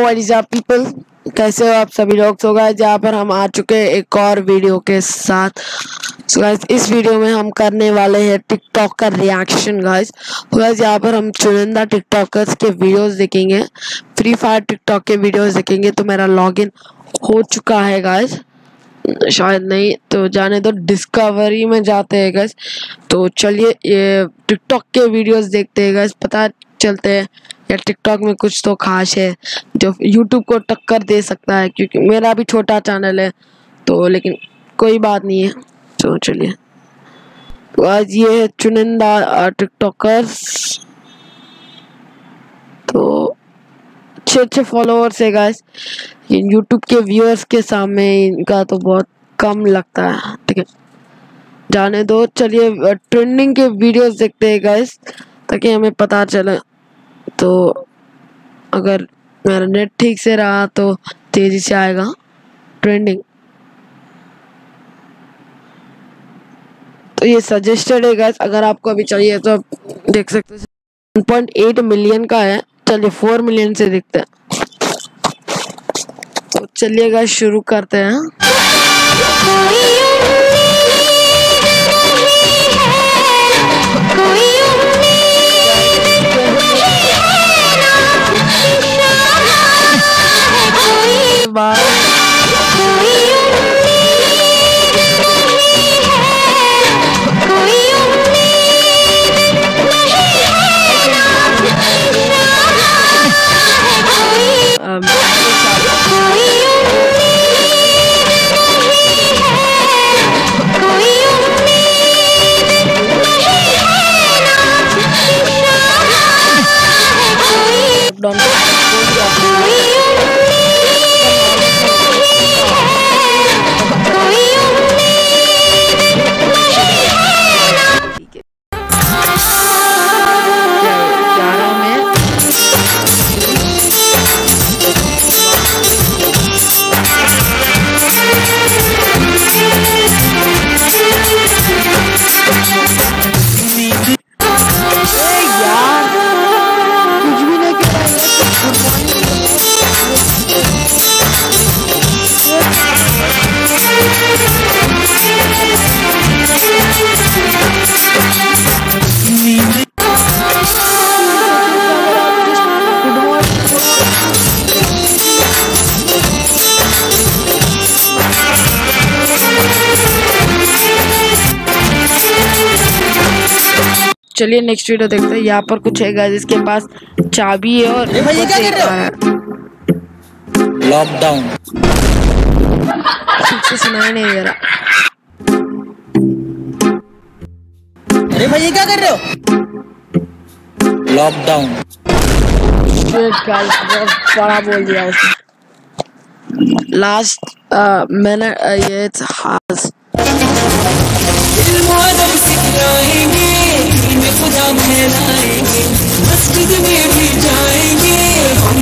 What people कैसे हो आप सभी लोग? सो गाइस यहाँ पर हम आ चुके हैं एक और वीडियो के साथ। सो गाइस इस वीडियो में हम करने वाले हैं टिकटॉक का रिएक्शन गाइस गाइस यहाँ पर हम चुनिंदा टिकटॉकर्स के वीडियोस देखेंगे। फ्री फायर टिकटॉक के वीडियोस देखेंगे तो मेरा लॉगिन हो चुका है गाइस शायद नहीं तो जाने दो डिस्कवरी में जाते हैं गैस तो चलिए, ये टिकटॉक के वीडियोस देखते हैं गैस पता चलते हैं या टिकटॉक में कुछ तो खास है जो यूट्यूब को टक्कर दे सकता है, क्योंकि मेरा भी छोटा चैनल है तो लेकिन कोई बात नहीं है। तो चलिए। तो आज ये है चुनिंदा टिकटॉकर्स। तो अच्छे अच्छे फॉलोअर्स है गाइस यूट्यूब के व्यूअर्स के सामने इनका तो बहुत कम लगता है, ठीक है। जाने दो। चलिए ट्रेंडिंग के वीडियोस देखते हैं गाइस ताकि हमें पता चले। तो अगर मेरा नेट ठीक से रहा तो तेज़ी से आएगा ट्रेंडिंग तो ये सजेस्टेड है गैस अगर आपको अभी चाहिए तो आप देख सकते हैं। 1.8 मिलियन का है। चलिए 4 मिलियन से देखते हैं। तो चलिए गैस शुरू करते हैं। Hallelujah. चलिए नेक्स्ट वीडियो देखते हैं। यहाँ पर कुछ है गाइस जिसके पास चाबी है और अरे भाई, ये कुछ क्या कर रहे लॉकडाउन से सुनाई नहीं दे रहा अरे भाई ये क्या कर रहे हो? लॉकडाउन बहुत बड़ा बोल दिया उसने। लास्ट मैंने uh, ये हास मस्जिद में भी जाएँगे, हम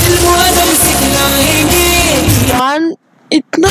इल्म-ओ-अदब सिखलाएँगे, इतना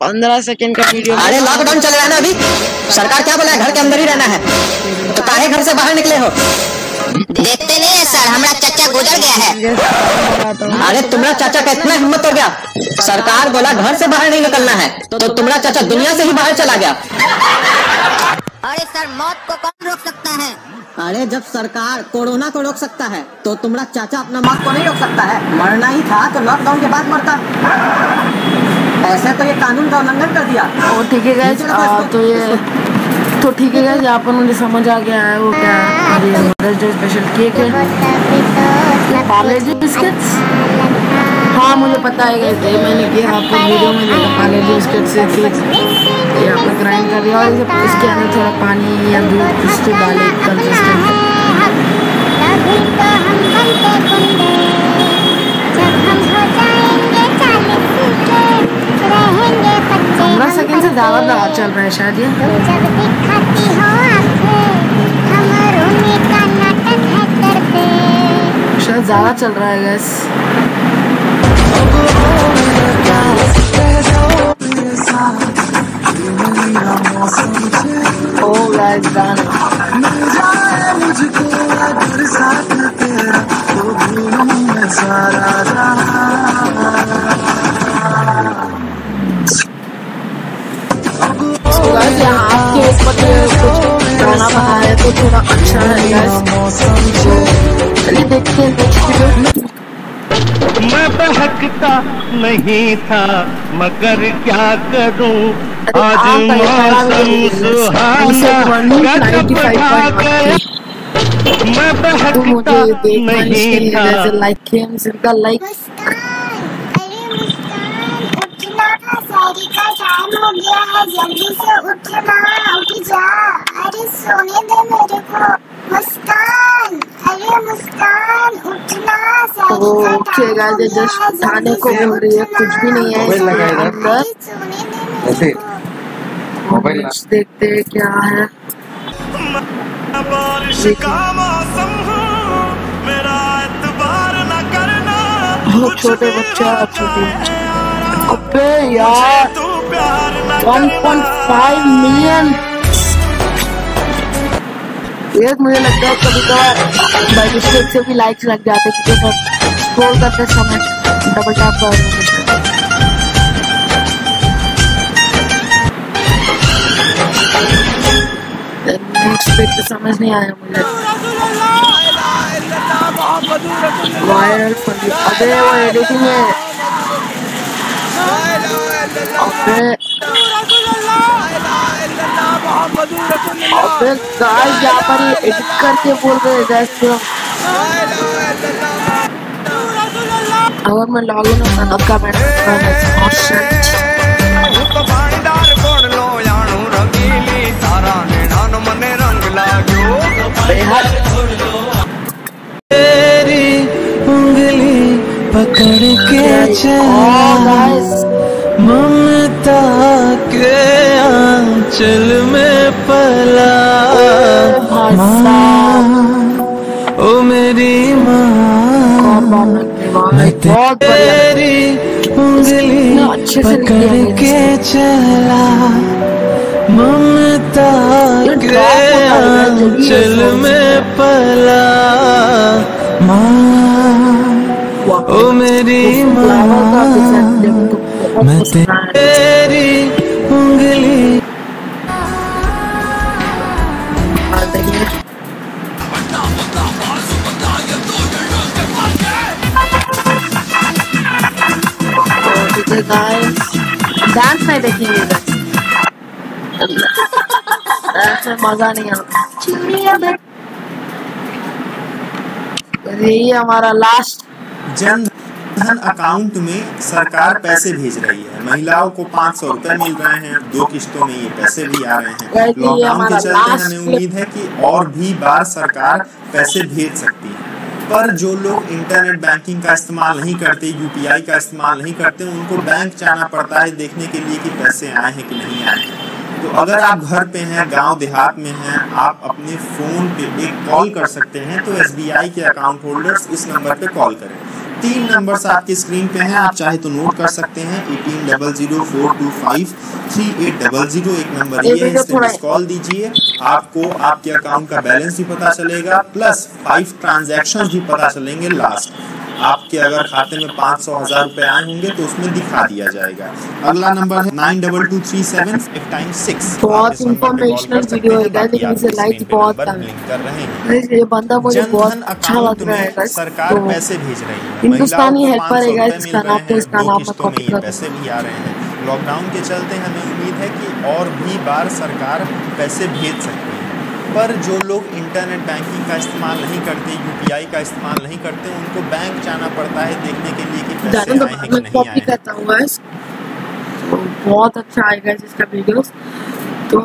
पंद्रह सेकंड का वीडियो अरे लॉकडाउन चल रहा है ना अभी? सरकार क्या बोला है? घर के अंदर ही रहना है। तो काहे घर से बाहर निकले हो? देखते नहीं है सर। हमारा चाचा गुजर गया है। अरे तुम्हारा चाचा का इतना हिम्मत हो गया। सरकार बोला घर से बाहर नहीं निकलना है। तो तुम्हारा चाचा दुनिया से ही बाहर चला गया। अरे सर मौत को कौन रोक सकता है? अरे जब सरकार कोरोना को रोक सकता है तो तुम्हारा चाचा अपना मौत को नहीं रोक सकता है। मरना ही था तो लॉकडाउन के बाद मरता। ऐसे तो ये कानून का उल्लंघन कर दिया। और ठीक है गैस तो ये तो ठीक है गैस यहाँ पर मुझे समझ आ गया है वो क्या है? डे स्पेशल केक है। पार्ले जी बिस्किट्स हाँ मुझे पता है गैस मैंने किया आपको वीडियो में देखा जी बिस्किट से ये आपने ग्राइंड कर दिया, और इसके अंदर थोड़ा पानी या दूध कुछ तो डाले पंद्रह सेकंड से ज़्यादा दवा चल रहा है शायद ये। शायद ज़्यादा चल रहा है गैस गाना बना थोड़ा अच्छा है guys. बहकता नहीं था मगर क्या करूँ? आज मौसम सुहाना गजब ढा मैं तो बहकता नहीं था। लाइक जिनका लाइक मुस्कान अरे मुस्कान उठना सारी का टाइम हो गया है जल्दी से उठना उठ जा। अरे सोने दे मेरे को। गाइस गया जस्ट को रही है कुछ भी नहीं है अंदर देखते हैं क्या है छोटे बच्चा छोटे बच्चे अबे यार तू प्यार न 1.5 मिलियन ये मुझे लगता है कभी कभार बाई मिस्टेक से भी लाइक्स लग जाते क्योंकि मैं स्क्रॉल करते समय डबल टैप कर हूँ। तो समझ नहीं आया मुझे वायरल अबे वो एडिटिंग है अबे अबे गाइस यहाँ पर एडिट करके बोल रहे हैं गाइस इन होता ना का मैंने ऑप्शन बेहद तेरी उंगली पकड़ के ओ ममता के आंचल में पला। बहुत तेरी उंगली पकड़ के चला। ममता के आंचल में पला। माँ ओ मेरी माँ। मैं तेरी गाइस डांस नहीं देखेंगे डांस में मज़ा नहीं आता। यही हमारा लास्ट जन धन अकाउंट में सरकार पैसे भेज रही है। महिलाओं को पाँच सौ रूपए मिल रहे हैं। दो किस्तों में ये पैसे भी आ रहे हैं। लॉकडाउन के चलते हमें उम्मीद है कि और भी बार सरकार पैसे भेज सकती है। पर जो लोग इंटरनेट बैंकिंग का इस्तेमाल नहीं करते यूपीआई का इस्तेमाल नहीं करते, उनको बैंक जाना पड़ता है देखने के लिए कि पैसे आए हैं कि नहीं आए हैं। तो अगर आप घर पे हैं, गाँव देहात में हैं, आप अपने फ़ोन पे एक कॉल कर सकते हैं तो एसबीआई के अकाउंट होल्डर्स इस नंबर पे कॉल करें। तीन नंबर आपके स्क्रीन पे हैं आप चाहे तो नोट कर सकते हैं eighteen double zero four two five three eight double zero एक नंबर ये है इस मिस कॉल दीजिए आपको आपके अकाउंट का बैलेंस भी पता चलेगा प्लस फाइव ट्रांजेक्शन भी पता चलेंगे लास्ट आपके अगर खाते में पाँच सौ हज़ार रुपए आए होंगे तो उसमें दिखा दिया जाएगा। अगला नंबर है nine double two three seven time six. बहुत informational video है guys, लेकिन इसे likes बहुत कम है। कर रहे हैं। ये बंदा मुझे बहुत अच्छा लग रहा है सरकार तो पैसे भेज रही है। हिंदुस्तानी helper है 500 इसका नाम तो इसका नाम पैसे भी आ रहे हैं। लॉकडाउन के चलते हमें उम्मीद है कि और भी बार सरकार पैसे भेज सकती है। पर जो लोग इंटरनेट बैंकिंग का इस्तेमाल नहीं करते यूपीआई का इस्तेमाल नहीं करते उनको बैंक जाना पड़ता है देखने के लिए कि पैसे आए तो हैं कि नहीं आए हैं। करता हूँ तो बहुत अच्छा आएगा इसका वीडियोस तो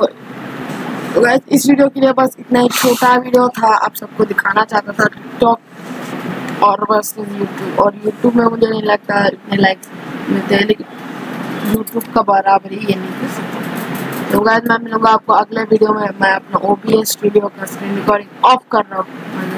guys, इस वीडियो के लिए बस इतना ही। छोटा वीडियो था आप सबको दिखाना चाहता था टिकटॉक और बस यूट्यूब और यूट्यूब में मुझे नहीं लगता इतने लाइक्स मिलते हैं लेकिन यूट्यूब का बराबर ही ये नहीं। कर सकता तो गायद मैं मिलूँगा आपको अगले वीडियो में। मैं अपना ओबीएस स्टूडियो का स्क्रीन रिकॉर्डिंग ऑफ़ कर रहा हूँ।